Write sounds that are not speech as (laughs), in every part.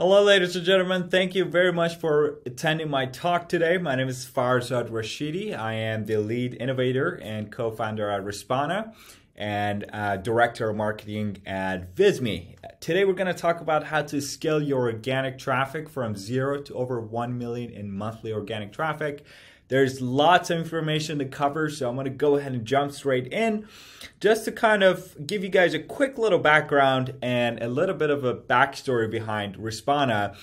Hello, ladies and gentlemen. Thank you very much for attending my talk today. My name is Farzad Rashidi. I am the lead innovator and co founder at Respona and uh, director of marketing at Visme. Today, we're going to talk about how to scale your organic traffic from zero to over 1 million in monthly organic traffic. There's lots of information to cover, so I'm going to go ahead and jump straight in just to kind of give you guys a quick little background and a little bit of a backstory behind Respona.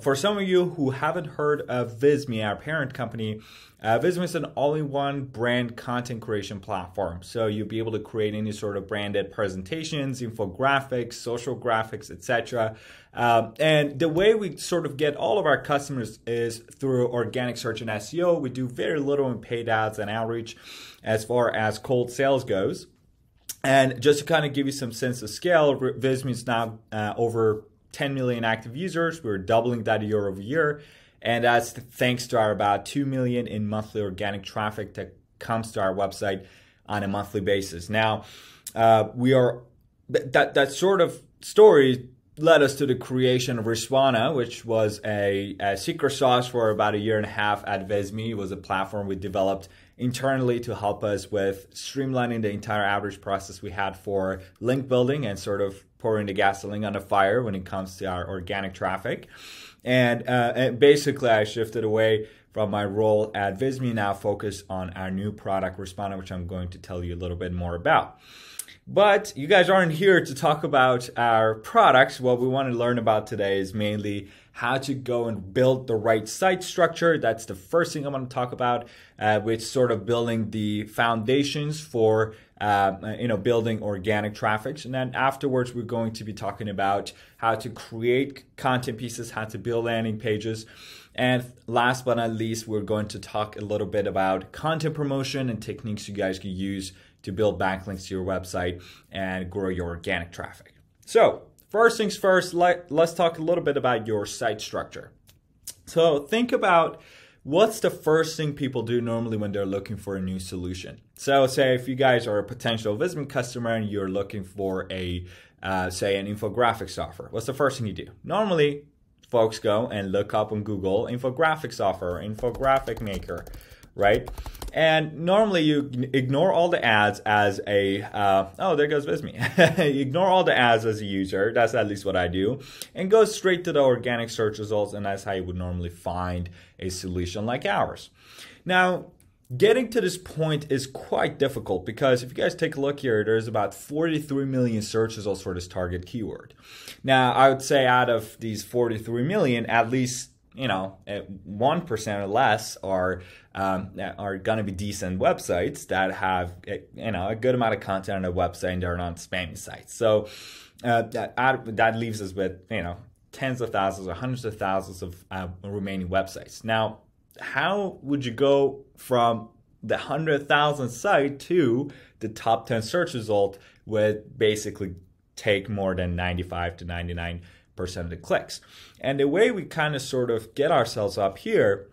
For some of you who haven't heard of Visme, our parent company, uh, Visme is an all-in-one brand content creation platform. So you'll be able to create any sort of branded presentations, infographics, social graphics, etc. Um, and the way we sort of get all of our customers is through organic search and SEO. We do very little in paid ads and outreach as far as cold sales goes. And just to kind of give you some sense of scale, Visme is now uh, over 10 million active users. We're doubling that year over year. And that's thanks to our about 2 million in monthly organic traffic that comes to our website on a monthly basis. Now, uh, we are that that sort of story led us to the creation of Respona, which was a, a, secret sauce for about a year and a half at Visme. It was a platform we developed internally to help us with streamlining the entire outreach process we had for link building and sort of pouring the gasoline on the fire when it comes to our organic traffic. And, uh, and basically, I shifted away from my role at Visme, now focus on our new product, Respona, which I'm going to tell you a little bit more about. But you guys aren't here to talk about our products. What we want to learn about today is mainly how to go and build the right site structure. That's the first thing I'm going to talk about, uh, which sort of building the foundations for uh, you know building organic traffic. And then afterwards, we're going to be talking about how to create content pieces, how to build landing pages. And last but not least, we're going to talk a little bit about content promotion and techniques you guys can use to build backlinks to your website and grow your organic traffic. So, first things first, let, let's talk a little bit about your site structure. So, think about what's the first thing people do normally when they're looking for a new solution. So, say if you guys are a potential Visme customer and you're looking for a, uh, say, an infographic software, what's the first thing you do? Normally, folks go and look up on Google infographic software, infographic maker, right? And normally you ignore all the ads as a, uh, oh, there goes Visme. (laughs) ignore all the ads as a user. That's at least what I do. And go straight to the organic search results. And that's how you would normally find a solution like ours. Now, getting to this point is quite difficult because if you guys take a look here, there's about 43 million search results for this target keyword. Now, I would say out of these 43 million, at least you know, one percent or less are um, are going to be decent websites that have you know a good amount of content on a website and they're not spammy sites. So uh, that that leaves us with you know tens of thousands or hundreds of thousands of uh, remaining websites. Now, how would you go from the hundred thousand site to the top ten search result with basically take more than ninety five to ninety nine percent of clicks. And the way we kind of sort of get ourselves up here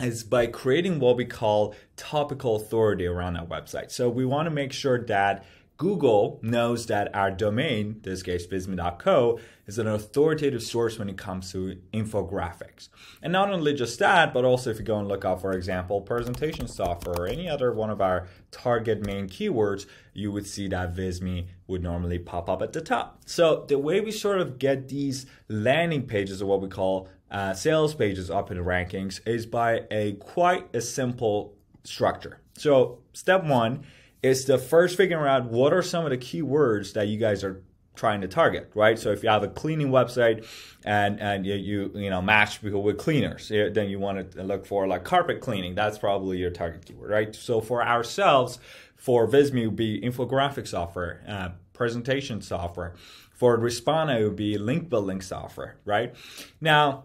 is by creating what we call topical authority around our website. So we want to make sure that Google knows that our domain, this case visme.co, is an authoritative source when it comes to infographics. And not only just that, but also if you go and look up, for example, presentation software or any other one of our target main keywords, you would see that Visme would normally pop up at the top. So the way we sort of get these landing pages or what we call uh, sales pages up in the rankings is by a quite a simple structure. So step one is the first figuring out what are some of the keywords that you guys are trying to target, right? So if you have a cleaning website and and you you, you know match people with cleaners, then you want to look for like carpet cleaning. That's probably your target keyword, right? So for ourselves, for Visme would be infographic software, uh, presentation software. For Respona, it would be link building software, right? Now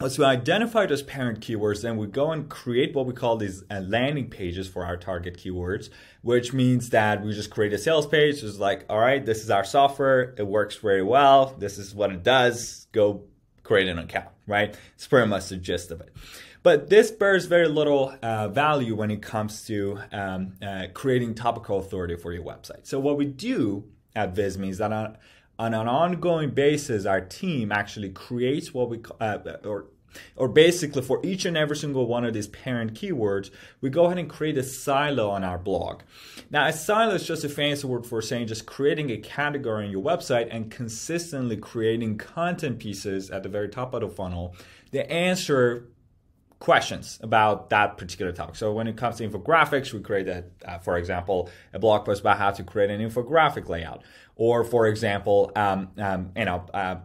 once we identify those parent keywords, then we go and create what we call these uh, landing pages for our target keywords, which means that we just create a sales page. It's like, all right, this is our software. It works very well. This is what it does. Go create an account, right? It's pretty much the gist of it. But this bears very little uh, value when it comes to um, uh, creating topical authority for your website. So what we do at Visme is that on, on an ongoing basis, our team actually creates what we uh, or or basically for each and every single one of these parent keywords, we go ahead and create a silo on our blog. Now, a silo is just a fancy word for saying just creating a category on your website and consistently creating content pieces at the very top of the funnel The answer questions about that particular topic. So when it comes to infographics, we create a, uh, for example, a blog post about how to create an infographic layout, or for example, um, um, you know, uh,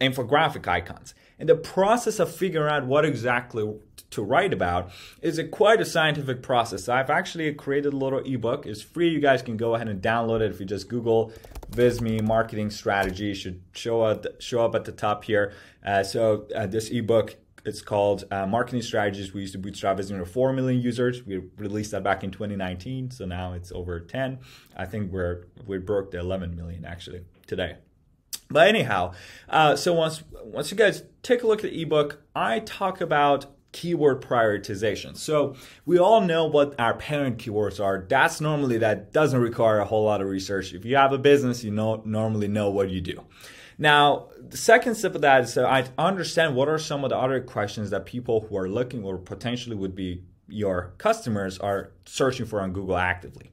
infographic icons. And the process of figuring out what exactly to write about is a quite a scientific process. I've actually created a little ebook. It's free. You guys can go ahead and download it if you just Google Visme marketing strategy. It should show up show up at the top here. Uh, so uh, this ebook it's called uh, Marketing Strategies. We used to bootstrap Visme under 4 million users. We released that back in 2019, so now it's over 10. I think we're we broke the 11 million actually today. But anyhow, uh, so once once you guys take a look at the ebook, I talk about keyword prioritization. So we all know what our parent keywords are. That's normally that doesn't require a whole lot of research. If you have a business, you know normally know what you do. Now, the second step of that is so I understand what are some of the other questions that people who are looking or potentially would be your customers are searching for on Google actively.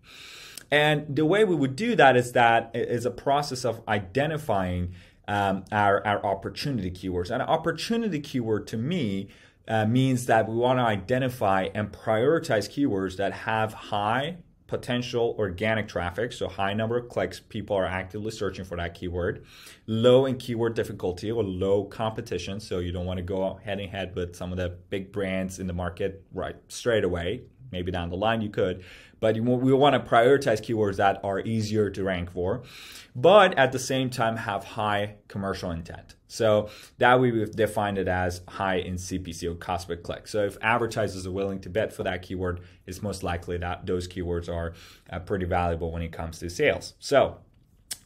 And the way we would do that is that is a process of identifying um, our, our opportunity keywords. An opportunity keyword to me uh, means that we want to identify and prioritize keywords that have high potential organic traffic, so high number of clicks, people are actively searching for that keyword, low in keyword difficulty or low competition, so you don't want to go head and head with some of the big brands in the market right straight away. Maybe down the line you could, but we want to prioritize keywords that are easier to rank for, but at the same time have high commercial intent. So that we have defined it as high in CPC or cost per click. So if advertisers are willing to bet for that keyword, it's most likely that those keywords are uh, pretty valuable when it comes to sales. So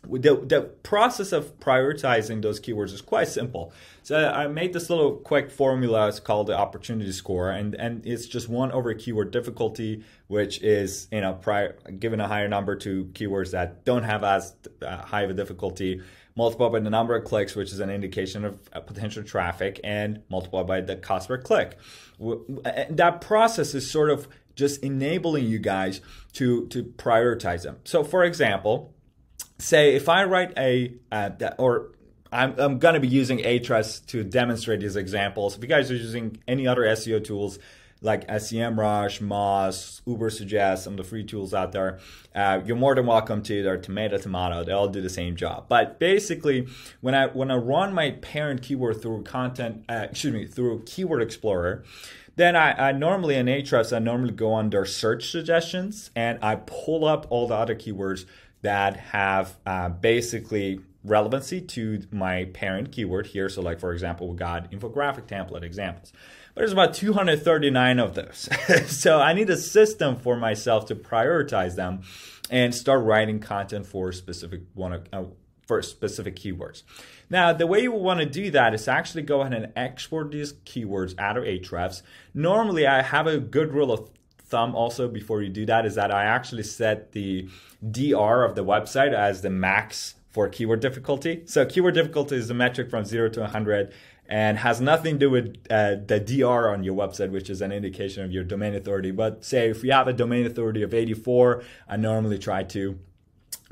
the, the process of prioritizing those keywords is quite simple. So I made this little quick formula. It's called the opportunity score, and and it's just one over keyword difficulty, which is you know prior, given a higher number to keywords that don't have as uh, high of a difficulty, multiplied by the number of clicks, which is an indication of potential traffic, and multiplied by the cost per click. That process is sort of just enabling you guys to to prioritize them. So, for example say if I write a, uh, or I'm, I'm going to be using Ahrefs to demonstrate these examples. If you guys are using any other SEO tools like SEMrush, Moz, Ubersuggest, some of the free tools out there, uh, you're more than welcome to. They're Tomato Tomato. They all do the same job. But basically, when I when I run my parent keyword through content, uh, excuse me, through Keyword Explorer, then I, I, normally in Ahrefs, I normally go under search suggestions and I pull up all the other keywords that have uh, basically relevancy to my parent keyword here. So like, for example, we got infographic template examples. But there's about 239 of those. (laughs) so I need a system for myself to prioritize them and start writing content for specific one uh, for specific keywords. Now, the way you want to do that is actually go ahead and export these keywords out of Ahrefs. Normally, I have a good rule of thumb also before you do that is that I actually set the DR of the website as the max for keyword difficulty. So keyword difficulty is a metric from 0 to 100 and has nothing to do with uh, the DR on your website, which is an indication of your domain authority. But say if you have a domain authority of 84, I normally try to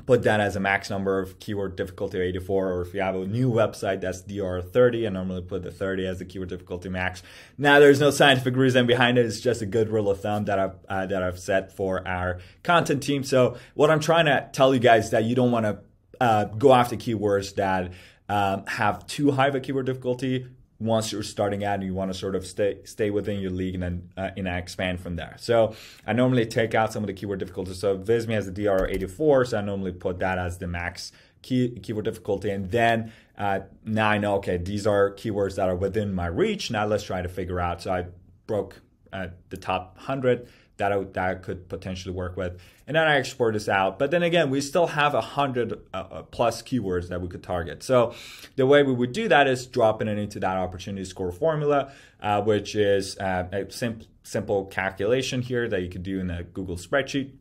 put that as a max number of keyword difficulty 84 or if you have a new website that's dr 30 i normally put the 30 as the keyword difficulty max. Now there's no scientific reason behind it. It's just a good rule of thumb that i've uh, that i've set for our content team. So what i'm trying to tell you guys that you don't want to uh, go after keywords that um, have too high of a keyword difficulty once you're starting out and you want to sort of stay stay within your league and then uh, and expand from there. So I normally take out some of the keyword difficulties. So Visme has the DR 84, so I normally put that as the max key, keyword difficulty, and then uh, now I know okay these are keywords that are within my reach. Now let's try to figure out. So I broke uh, the top 100 that I, that I could potentially work with. And then I export this out. But then again, we still have a hundred uh, uh, plus keywords that we could target. So the way we would do that is dropping it into that opportunity score formula, uh, which is uh, a simple simple calculation here that you could do in a Google spreadsheet.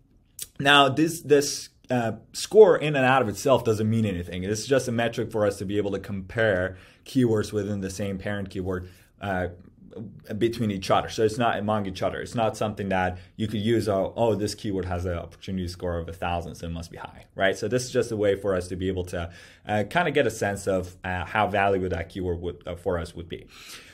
Now this this uh, score in and out of itself doesn't mean anything. It's just a metric for us to be able to compare keywords within the same parent keyword uh, between each other. So it's not among each other. It's not something that you could use. Oh, oh this keyword has an opportunity score of a thousand, so it must be high, right? So this is just a way for us to be able to uh, kind of get a sense of uh, how valuable that keyword would uh, for us would be.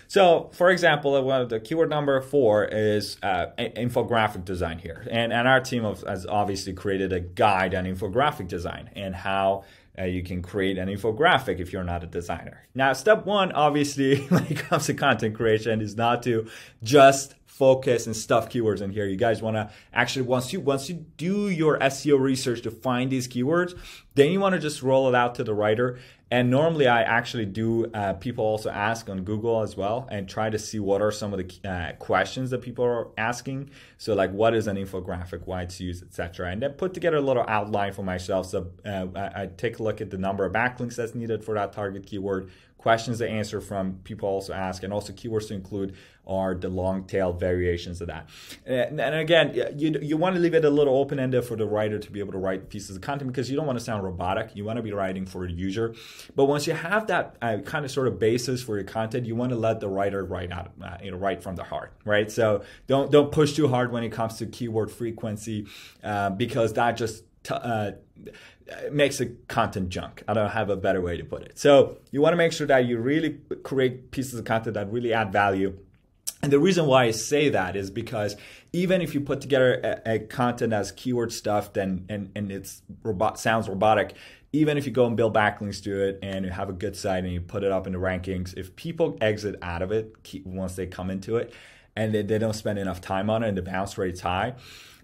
So, for example, uh, the keyword number four is uh, infographic design here. And, and our team has obviously created a guide on infographic design and how uh, you can create an infographic if you're not a designer. Now, step one, obviously, (laughs) when it comes to content creation, is not to just focus and stuff keywords in here. You guys want to actually once you once you do your SEO research to find these keywords, then you want to just roll it out to the writer. And normally, I actually do. Uh, people also ask on Google as well, and try to see what are some of the uh, questions that people are asking. So, like, what is an infographic, why it's used, etc. And then put together a little outline for myself. So, uh, I, I take a look at the number of backlinks that's needed for that target keyword, questions to answer from people also ask, and also keywords to include are the long tail variations of that. And, and again, you, you want to leave it a little open ended for the writer to be able to write pieces of content because you don't want to sound robotic. You want to be writing for the user. But once you have that uh, kind of sort of basis for your content, you want to let the writer write out, uh, you know, write from the heart, right? So don't don't push too hard when it comes to keyword frequency uh, because that just t- uh, makes the content junk. I don't have a better way to put it. So you want to make sure that you really create pieces of content that really add value. And the reason why I say that is because even if you put together a, a content as keyword stuffed then and and it's robot sounds robotic. Even if you go and build backlinks to it and you have a good site and you put it up in the rankings, if people exit out of it once they come into it, and they, they don't spend enough time on it and the bounce rate's high,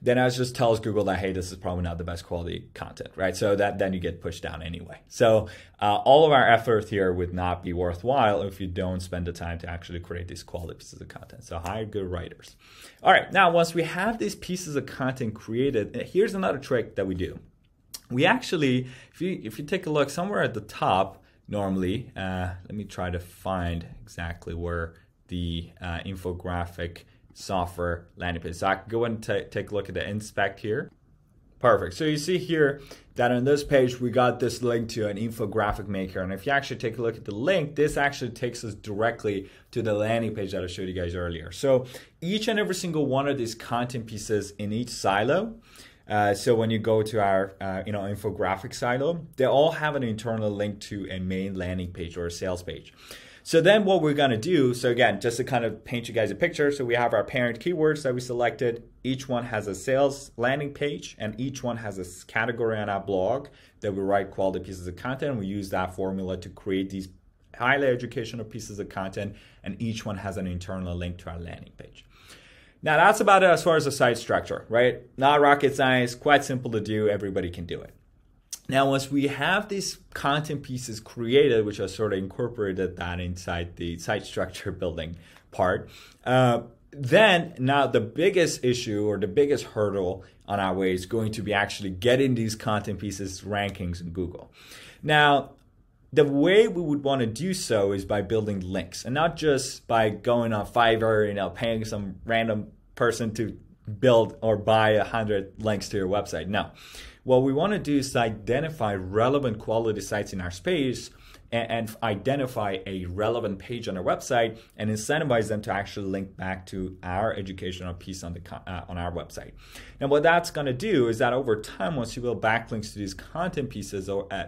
then it just tells Google that hey, this is probably not the best quality content, right? So that then you get pushed down anyway. So uh, all of our effort here would not be worthwhile if you don't spend the time to actually create these quality pieces of content. So hire good writers. All right, now once we have these pieces of content created, here's another trick that we do. We actually, if you if you take a look somewhere at the top, normally, uh, let me try to find exactly where the uh, infographic software landing page. So I can go and take a look at the inspect here. Perfect. So you see here that on this page, we got this link to an infographic maker. And if you actually take a look at the link, this actually takes us directly to the landing page that I showed you guys earlier. So each and every single one of these content pieces in each silo, uh, so when you go to our uh, you know infographic silo, they all have an internal link to a main landing page or a sales page. So then what we're going to do, so again, just to kind of paint you guys a picture, so we have our parent keywords that we selected. Each one has a sales landing page and each one has a category on our blog that we write quality pieces of content. We use that formula to create these highly educational pieces of content and each one has an internal link to our landing page. Now that's about it as far as the site structure, right? Not rocket science, quite simple to do, everybody can do it. Now, once we have these content pieces created, which I sort of incorporated that inside the site structure (laughs) building part, uh, then now the biggest issue or the biggest hurdle on our way is going to be actually getting these content pieces rankings in Google. Now, the way we would want to do so is by building links and not just by going on Fiverr, you know, paying some random person to build or buy a hundred links to your website. No what we want to do is identify relevant quality sites in our space and, and identify a relevant page on our website and incentivize them to actually link back to our educational piece on the uh, on our website. Now, what that's going to do is that over time, once you build backlinks to these content pieces, or uh,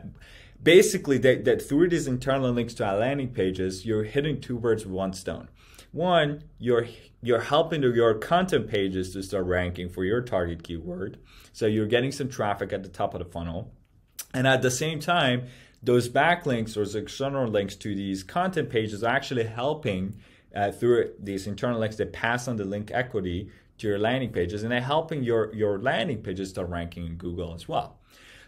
basically that, that through these internal links to our landing pages, you're hitting two birds with one stone. One, you're you're helping your content pages to start ranking for your target keyword. So you're getting some traffic at the top of the funnel. And at the same time, those backlinks or external links to these content pages are actually helping uh, through these internal links that pass on the link equity to your landing pages and they're helping your, your landing pages start ranking in Google as well.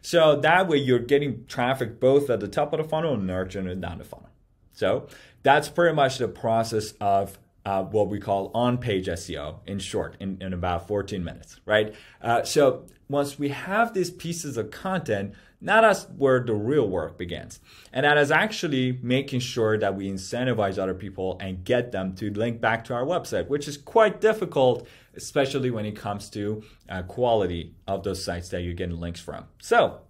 So that way you're getting traffic both at the top of the funnel and nurturing it down the funnel. So that's pretty much the process of uh, what we call on-page SEO in short, in, in about 14 minutes, right? Uh, so once we have these pieces of content, Now that's where the real work begins. And that is actually making sure that we incentivize other people and get them to link back to our website, which is quite difficult, especially when it comes to uh, quality of those sites that you're getting links from. So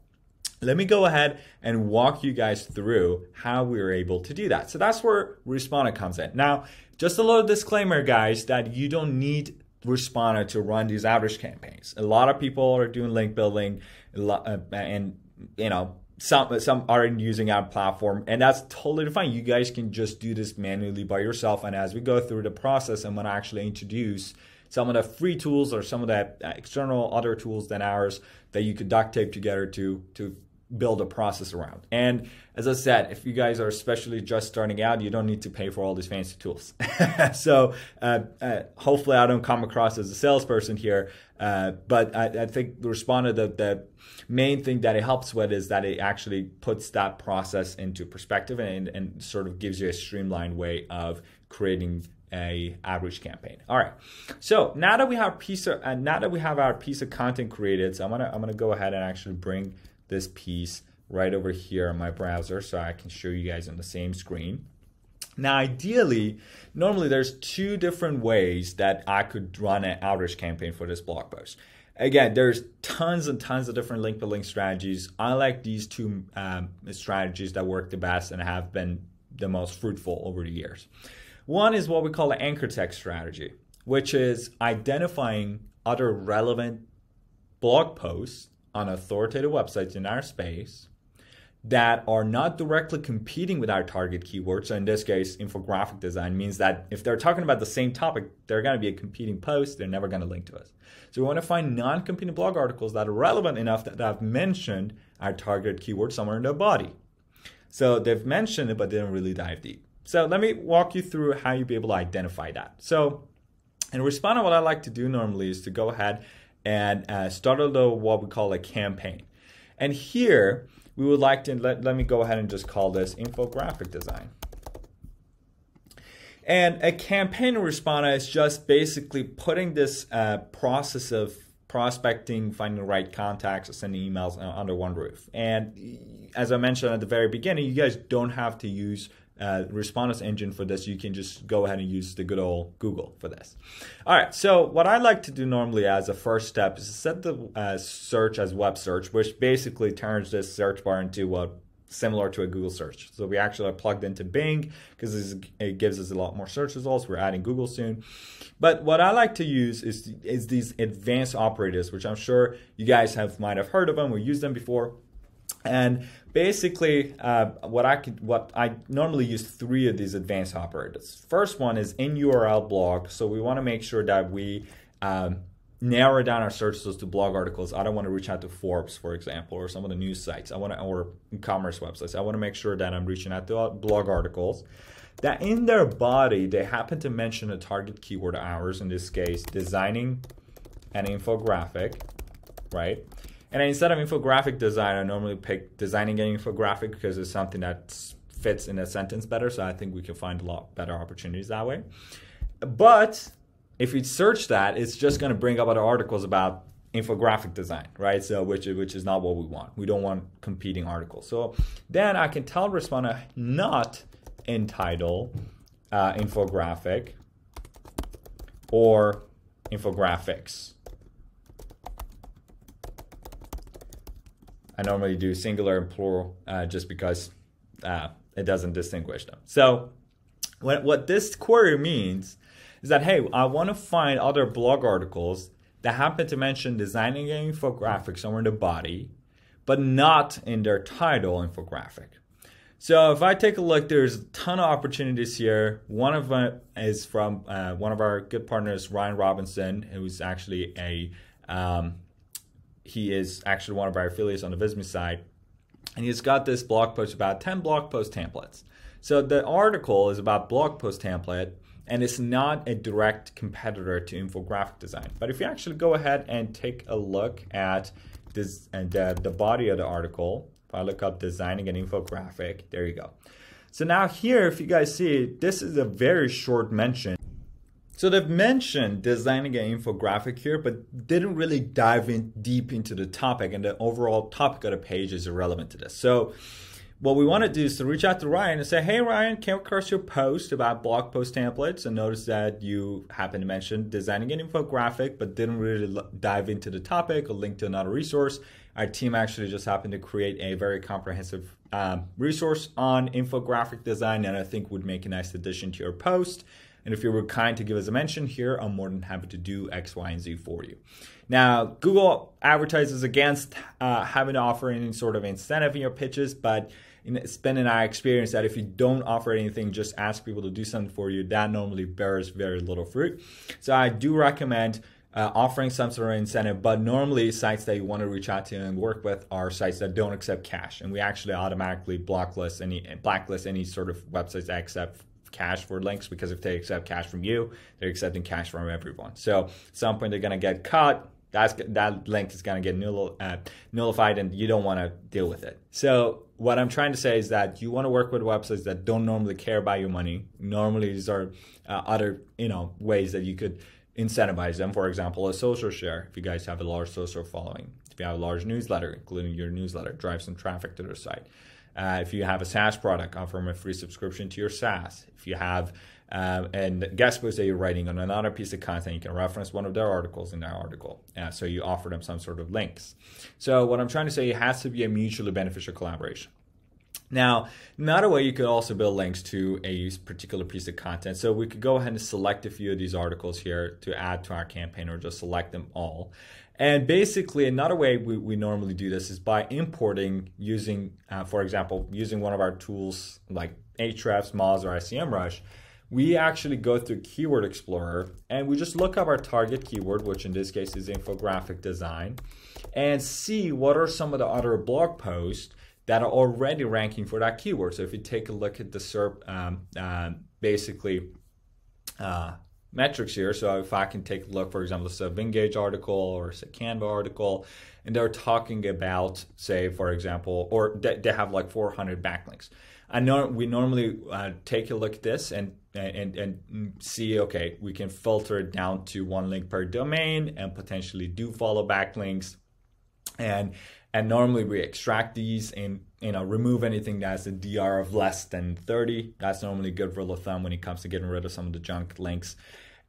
let me go ahead and walk you guys through how we were able to do that. So that's where Respona comes in. Now, just a little disclaimer, guys, that you don't need Respona to run these outreach campaigns. A lot of people are doing link building, uh, and you know, some some aren't using our platform, and that's totally fine. You guys can just do this manually by yourself. And as we go through the process, I'm gonna actually introduce some of the free tools or some of the external other tools than ours that you could duct tape together to to build a process around. And as I said, if you guys are especially just starting out, you don't need to pay for all these fancy tools. (laughs) so uh, uh, hopefully I don't come across as a salesperson here, uh, but I, I, think the Respona, the, the main thing that it helps with is that it actually puts that process into perspective and, and sort of gives you a streamlined way of creating a outreach campaign. All right. So now that we have piece of, uh, now that we have our piece of content created, so I'm gonna I'm gonna go ahead and actually bring this piece right over here on my browser so I can show you guys on the same screen. Now, ideally, normally there's two different ways that I could run an outreach campaign for this blog post. Again, there's tons and tons of different link building strategies. I like these two um, strategies that work the best and have been the most fruitful over the years. One is what we call the anchor text strategy, which is identifying other relevant blog posts on authoritative websites in our space that are not directly competing with our target keywords. So in this case, infographic design means that if they're talking about the same topic, they're going to be a competing post. They're never going to link to us. So we want to find non-competing blog articles that are relevant enough that I've mentioned our target keyword somewhere in the body. So they've mentioned it, but didn't really dive deep. So let me walk you through how you'll be able to identify that. So in response to what I like to do normally is to go ahead and uh, started a, little what we call a campaign. And here we would like to, let, let me go ahead and just call this infographic design. And a campaign Respona is just basically putting this uh, process of prospecting, finding the right contacts, sending emails uh, under one roof. And as I mentioned at the very beginning, you guys don't have to use uh, response engine for this, you can just go ahead and use the good old Google for this. All right, so what I like to do normally as a first step is set the uh, search as web search, which basically turns this search bar into what similar to a Google search. So we actually are plugged into Bing because it gives us a lot more search results. We're adding Google soon. But what I like to use is, is these advanced operators, which I'm sure you guys have might have heard of them or used them before. And basically, uh, what I could, what I normally use three of these advanced operators. First one is in URL blog. So we want to make sure that we um, narrow down our searches to blog articles. I don't want to reach out to Forbes, for example, or some of the news sites. I want to, or e-commerce websites. I want to make sure that I'm reaching out to blog articles that in their body they happen to mention a target keyword ours in this case designing an infographic right and instead of infographic design, I normally pick designing an infographic because it's something that fits in a sentence better. So I think we can find a lot better opportunities that way. But if we search that, it's just going to bring up other articles about infographic design, right? So which which is not what we want. We don't want competing articles. So then I can tell Respona not intitle uh, infographic or infographics. I normally do singular and plural uh, just because uh, it doesn't distinguish them. So what, what this query means is that, hey, I want to find other blog articles that happen to mention designing an infographic somewhere in the body, but not in their title infographic. So if I take a look, there's a ton of opportunities here. One of them is from uh, one of our good partners, Ryan Robinson, who's actually a um, he is actually one of our affiliates on the Visme side. And he's got this blog post about 10 blog post templates. So the article is about blog post template and it's not a direct competitor to infographic design. But if you actually go ahead and take a look at this and uh, the body of the article, if I look up designing an infographic, there you go. So now here, if you guys see, this is a very short mention So they've mentioned designing an infographic here, but didn't really dive in deep into the topic, and the overall topic of the page is irrelevant to this. So what we want to do is to reach out to Ryan and say, "Hey, Ryan, came across your post about blog post templates and notice that you happen to mention designing an infographic, but didn't really dive into the topic or link to another resource. Our team actually just happened to create a very comprehensive um, resource on infographic design, and I think would make a nice addition to your post." And if you were kind to give us a mention here, I'm more than happy to do X, Y, and Z for you. Now, Google advertises against uh, having to offer any sort of incentive in your pitches, but it's been in our experience that if you don't offer anything, just ask people to do something for you, that normally bears very little fruit. So I do recommend uh, offering some sort of incentive, but normally sites that you want to reach out to and work with are sites that don't accept cash, and we actually automatically blacklist any blacklist any sort of websites that accept cash for links because if they accept cash from you, they're accepting cash from everyone. So at some point they're gonna get cut. That's that link is gonna get null, uh, nullified, and you don't want to deal with it. So what I'm trying to say is that you want to work with websites that don't normally care about your money. Normally, these are uh, other you know ways that you could incentivize them. For example, a social share. If you guys have a large social following, if you have a large newsletter, including your newsletter, drive some traffic to their site. Uh, if you have a SaaS product, offer a free subscription to your SaaS. If you have um, and guest post that you're writing on another piece of content, you can reference one of their articles in that article. Uh, so you offer them some sort of links. So what I'm trying to say, it has to be a mutually beneficial collaboration. Now, another way you could also build links to a particular piece of content. So we could go ahead and select a few of these articles here to add to our campaign or just select them all. And basically, another way we, we normally do this is by importing using, uh, for example, using one of our tools like Ahrefs, Moz, or SEMrush. We actually go through Keyword Explorer and we just look up our target keyword, which in this case is infographic design, and see what are some of the other blog posts that are already ranking for that keyword. So if you take a look at the SERP, um, uh, basically uh, metrics here. So if I can take a look, for example, it's a Venngage article or it's a Canva article, and they're talking about, say, for example, or they, they have like 400 backlinks. I know we normally uh, take a look at this and and and see okay we can filter it down to one link per domain and potentially do follow backlinks and and normally we extract these and you know remove anything that's a dr of less than 30 that's normally good rule of thumb when it comes to getting rid of some of the junk links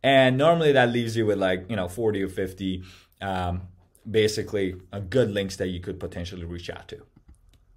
and normally that leaves you with like, you know, 40 or 50 um, basically a good links that you could potentially reach out to.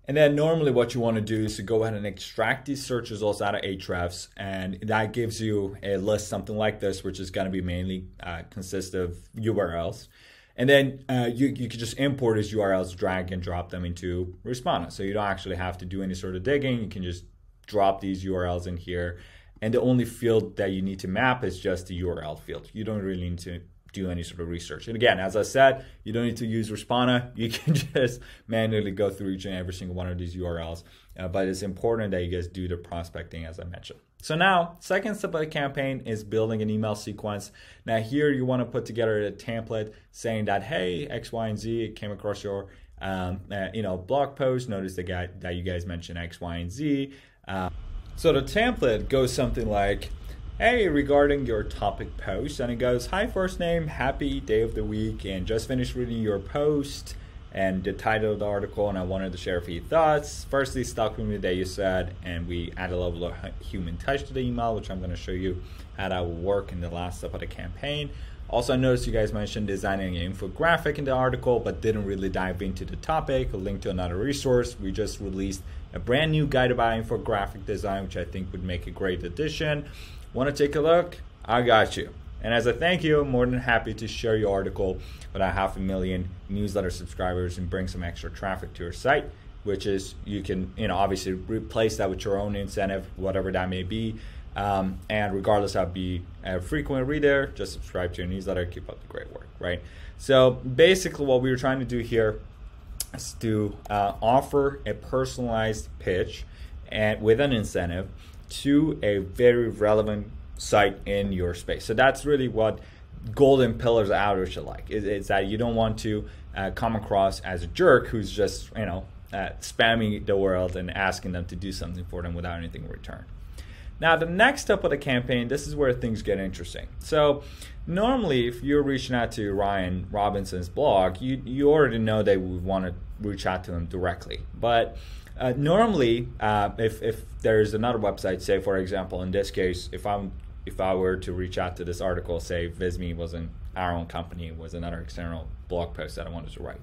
And then normally what you want to do is to go ahead and extract these search results out of Ahrefs, and that gives you a list something like this, which is going to be mainly uh, consist of URLs. And then uh, you, you can just import these URLs, drag and drop them into Respona. So you don't actually have to do any sort of digging. You can just drop these URLs in here and the only field that you need to map is just the URL field. You don't really need to do any sort of research. And again, as I said, you don't need to use Respona. (laughs) You can just manually go through each and every single one of these URLs. Uh, but it's important that you guys do the prospecting, as I mentioned. So now, second step of the campaign is building an email sequence. Now here you want to put together a template saying that, hey, X, Y, and Z came across your um, uh, you know blog post. Notice the guy that you guys mentioned X, Y, and Z. Uh, so the template goes something like, hey, regarding your topic post, and it goes, hi, first name, happy day of the week, and just finished reading your post and the title of the article, and I wanted to share a few thoughts. Firstly, stuck with me that you said, and we add a level of human touch to the email, which I'm going to show you how that will work in the last step of the campaign. Also, I noticed you guys mentioned designing an infographic in the article, but didn't really dive into the topic. A link to another resource. We just released a brand new guide about infographic design, which I think would make a great addition. Want to take a look? I got you. And as a thank you, I'm more than happy to share your article with a half a million newsletter subscribers and bring some extra traffic to your site, which is you can, you know, obviously replace that with your own incentive, whatever that may be. Um, and regardless, I'll be a frequent reader. Just subscribe to your newsletter. Keep up the great work, right? So basically, what we were trying to do here is to uh, offer a personalized pitch and with an incentive to a very relevant site in your space. So that's really what golden pillars outreach are like. Is, is that you don't want to uh, come across as a jerk who's just you know uh, spamming the world and asking them to do something for them without anything in return. Now, the next step of the campaign, this is where things get interesting. So, normally, if you're reaching out to Ryan Robinson's blog, you, you already know they would want to reach out to him directly. But uh, normally, uh, if, if there's another website, say for example, in this case, if I'm if I were to reach out to this article, say Visme wasn't our own company, was another external blog post that I wanted to write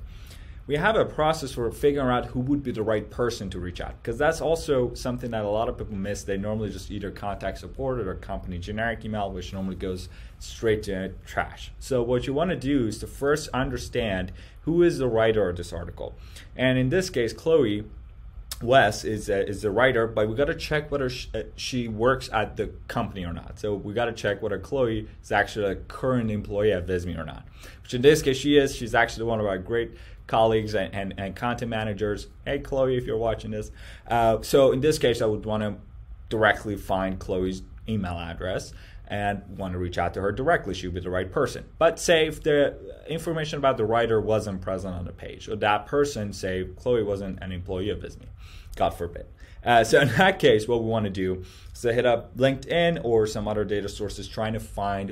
we have a process for figuring out who would be the right person to reach out because that's also something that a lot of people miss they normally just either contact support or company generic email which normally goes straight to trash so what you want to do is to first understand who is the writer of this article and in this case chloe West is a, is the writer, but we got to check whether she, uh, she, works at the company or not. So we got to check whether Chloe is actually a current employee at Visme or not. Which in this case she is. She's actually one of our great colleagues and, and, and, content managers. Hey, Chloe, if you're watching this. Uh, so in this case, I would want to directly find Chloe's email address and want to reach out to her directly. She would be the right person. But say if the information about the writer wasn't present on the page, or that person, say Chloe wasn't an employee of Visme, God forbid. Uh, so in that case, what we want to do is to hit up LinkedIn or some other data sources, trying to find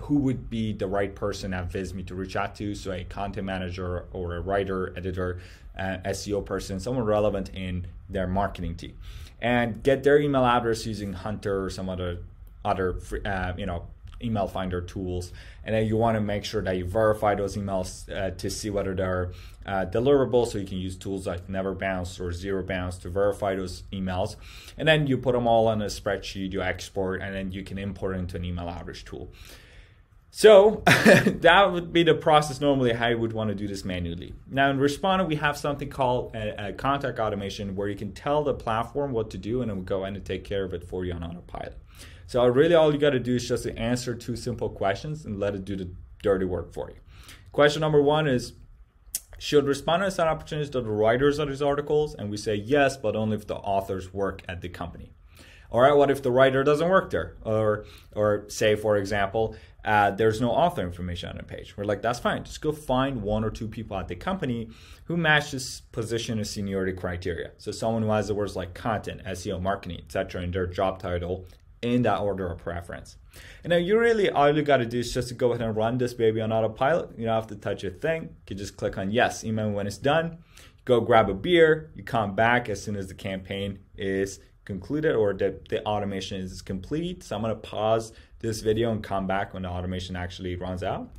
who would be the right person at Visme to reach out to. So a content manager or a writer, editor, uh, SEO person, someone relevant in their marketing team, and get their email address using Hunter or some other other uh, you know email finder tools and then you want to make sure that you verify those emails uh, to see whether they're uh, deliverable so you can use tools like NeverBounce or ZeroBounce to verify those emails and then you put them all on a spreadsheet you export and then you can import it into an email outreach tool so (laughs) that would be the process normally how you would want to do this manually. Now in Respona, we have something called a, a, contact automation where you can tell the platform what to do and it will go in and take care of it for you on autopilot. So really all you got to do is just answer two simple questions and let it do the dirty work for you. Question number one is, should respondents send opportunities to the writers of these articles? And we say yes, but only if the authors work at the company. All right, what if the writer doesn't work there? Or, or say, for example, uh, there's no author information on the page. We're like, that's fine. Just go find one or two people at the company who match this position and seniority criteria. So someone who has the words like content, SEO, marketing, etc. in their job title in that order of preference. And now you really all you got to do is just to go ahead and run this baby on autopilot. You don't have to touch a thing. You can just click on yes, email when it's done. Go grab a beer. You come back as soon as the campaign is concluded or the, the automation is complete. So I'm to pause this video and come back when the automation actually runs out.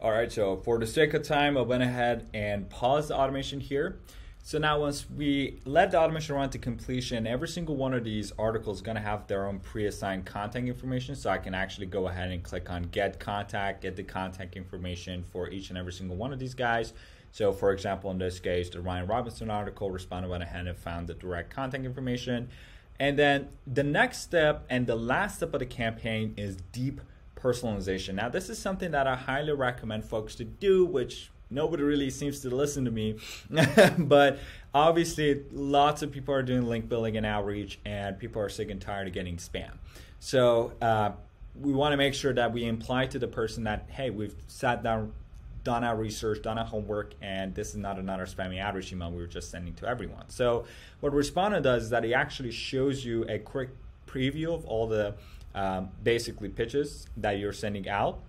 All right, so for the sake of time, I went ahead and paused the automation here. So now once we let the automation run to completion, every single one of these articles is gonna have their own pre-assigned contact information. So I can actually go ahead and click on get contact, get the contact information for each and every single one of these guys. So for example, in this case, the Ryan Robinson article Respona went ahead and found the direct contact information. And then the next step and the last step of the campaign is deep personalization. Now, this is something that I highly recommend folks to do, which nobody really seems to listen to me. (laughs) but obviously, lots of people are doing link building and outreach, and people are sick and tired of getting spam. So uh, we want to make sure that we imply to the person that, hey, we've sat down, done our research, done our homework, and this is not another spammy outreach email we were just sending to everyone. So what Respona does is that it actually shows you a quick preview of all the um, basically pitches that you're sending out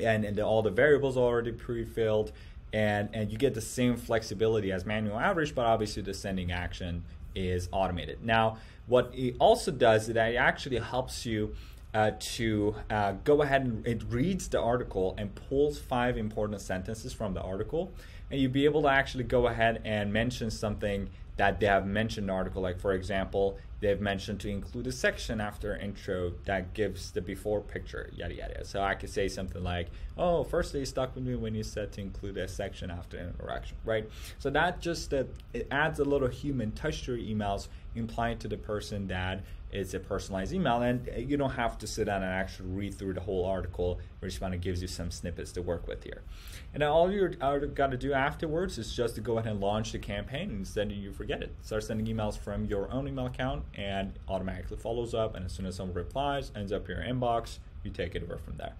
and, and all the variables are already pre-filled and and you get the same flexibility as manual outreach, but obviously the sending action is automated. Now what it also does is that it actually helps you uh, to uh, go ahead and it reads the article and pulls five important sentences from the article and you'll be able to actually go ahead and mention something that they have mentioned article like for example they've mentioned to include a section after intro that gives the before picture, yada yada. So I could say something like, "Oh, firstly, stuck with me when you said to include a section after interaction," right? So that just that it adds a little human touch to your emails, implying to the person that it's a personalized email, and you don't have to sit down and actually read through the whole article. Respona gives you some snippets to work with here, and all you're got to do afterwards is just to go ahead and launch the campaign, and then you forget it. Start sending emails from your own email account, and automatically follows up. And as soon as someone replies, ends up in your inbox, you take it over from there.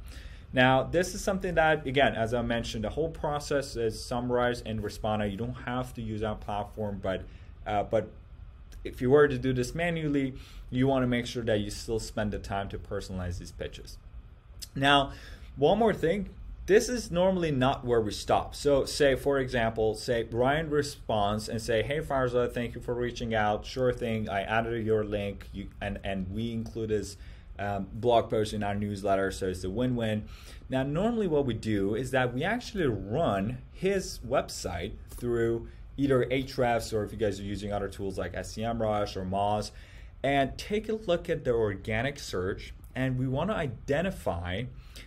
Now, this is something that, again, as I mentioned, the whole process is summarized in Respona. You don't have to use our platform, but uh, but if you were to do this manually, you want to make sure that you still spend the time to personalize these pitches. Now, one more thing. This is normally not where we stop. So, say for example, say Ryan responds and say, "Hey Farza, thank you for reaching out. Sure thing. I added your link, you, and and we include this um, blog post in our newsletter, so it's a win-win." Now, normally what we do is that we actually run his website through either Ahrefs or if you guys are using other tools like SEMrush or Moz, and take a look at the organic search. And we want to identify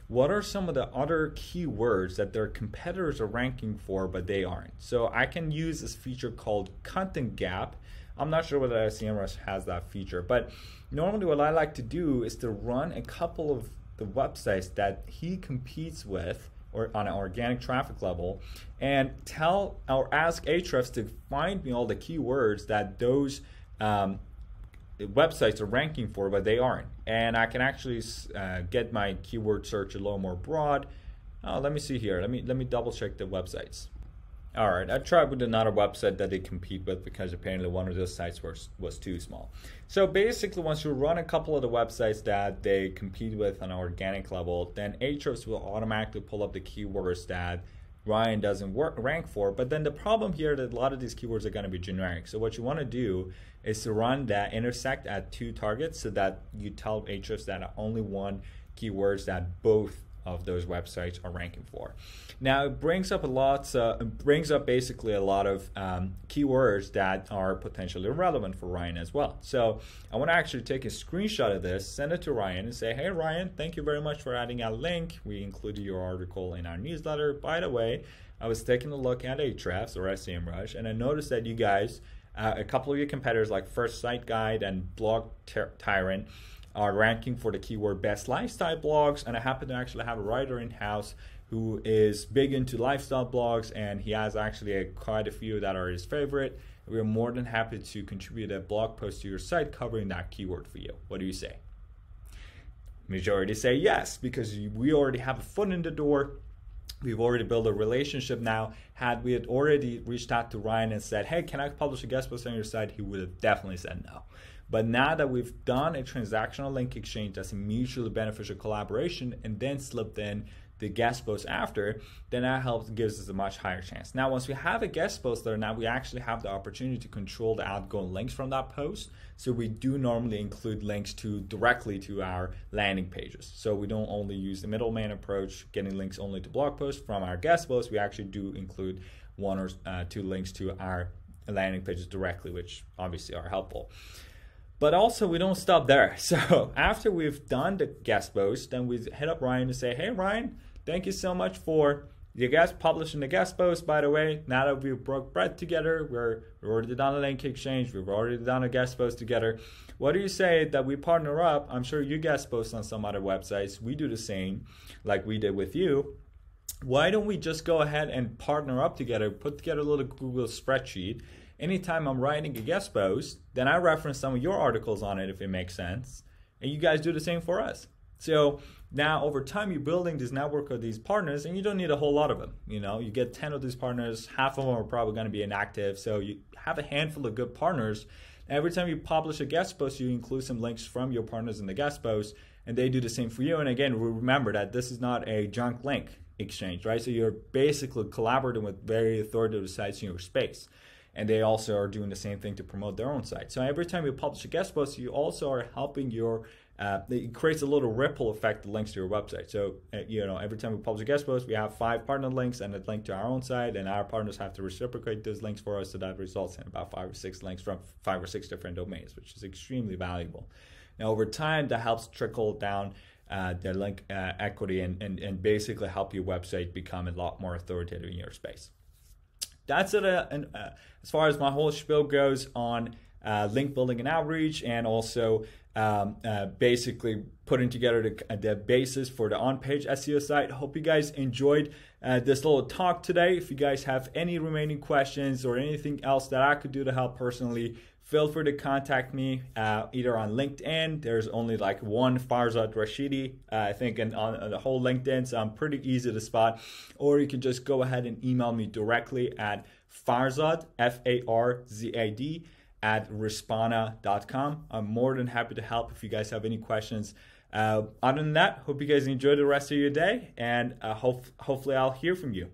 what are some of the other keywords that their competitors are ranking for, but they aren't. So I can use this feature called Content Gap. I'm not sure whether SEMrush has that feature, but normally what I like to do is to run a couple of the websites that he competes with or on an organic traffic level and tell or ask Ahrefs to find me all the keywords that those um, websites are ranking for, but they aren't. And I can actually uh, get my keyword search a little more broad. Oh, let me see here. Let me let me double check the websites. All right, I tried with another website that they compete with because apparently one of those sites was, was too small. So basically, once you run a couple of the websites that they compete with on an organic level, then Ahrefs will automatically pull up the keywords that Ryan doesn't work, rank for. But then the problem here that a lot of these keywords are going to be generic. So what you want to do is to run that intersect at two targets so that you tell Ahrefs that only one keywords that both of those websites are ranking for. Now it brings up a lot, uh, brings up basically a lot of um, keywords that are potentially relevant for Ryan as well. So I want to actually take a screenshot of this, send it to Ryan, and say, "Hey Ryan, thank you very much for adding a link. We included your article in our newsletter. By the way, I was taking a look at Ahrefs or SEMrush, and I noticed that you guys." Uh, a couple of your competitors like First Site Guide and Blog Tyrant are ranking for the keyword best lifestyle blogs, and I happen to actually have a writer in house who is big into lifestyle blogs, and he has actually a, quite a few that are his favorite. We are more than happy to contribute a blog post to your site covering that keyword for you. What do you say? Majority say yes because we already have a foot in the door. We've already built a relationship now. Had we had already reached out to Ryan and said, "Hey, can I publish a guest post on your site?" He would have definitely said no. But now that we've done a transactional link exchange that's a mutually beneficial collaboration and then slipped in the guest post after, then that helps gives us a much higher chance. Now, once we have a guest post there, now we actually have the opportunity to control the outgoing links from that post. So we do normally include links to directly to our landing pages. So we don't only use the middleman approach, getting links only to blog posts from our guest posts. We actually do include one or uh, two links to our landing pages directly, which obviously are helpful. But also, we don't stop there. (laughs) So after we've done the guest post, then we hit up Ryan to say, "Hey, Ryan, thank you so much for the guest publishing the guest post. By the way, now that we've broke bread together, we're we've already done a link exchange, we've already done a guest post together. What do you say that we partner up? I'm sure you guest post on some other websites. We do the same, like we did with you." Why don't we just go ahead and partner up together, put together a little Google spreadsheet, anytime I'm writing a guest post, then I reference some of your articles on it if it makes sense. And you guys do the same for us. So now over time you're building this network of these partners and you don't need a whole lot of them. You know, you get 10 of these partners, half of them are probably going to be inactive. So you have a handful of good partners. Every time you publish a guest post, you include some links from your partners in the guest post and they do the same for you. And again, remember that this is not a junk link exchange, right? So you're basically collaborating with very authoritative sites in your space and they also are doing the same thing to promote their own site. So every time you publish a guest post, you also are helping your uh, it creates a little ripple effect that links to your website. So, uh, you know, every time we publish a guest post, we have five partner links and a link to our own site, and our partners have to reciprocate those links for us. So that results in about five or six links from five or six different domains, which is extremely valuable. Now, over time, that helps trickle down uh, the link uh, equity and, and, and basically help your website become a lot more authoritative in your space that's it. Uh, and, uh, as far as my whole spiel goes on uh, link building and outreach, and also um, uh, basically putting together the, the, basis for the on-page SEO site. Hope you guys enjoyed uh, this little talk today. If you guys have any remaining questions or anything else that I could do to help personally, feel free to contact me uh, either on LinkedIn. There's only like one Farzad Rashidi, uh, I think, and on, on, the whole LinkedIn, so I'm pretty easy to spot. Or you can just go ahead and email me directly at Farzad, F A R Z A D, at respona.com. I'm more than happy to help if you guys have any questions. Uh, other than that, hope you guys enjoy the rest of your day, and uh, hope, hopefully, I'll hear from you.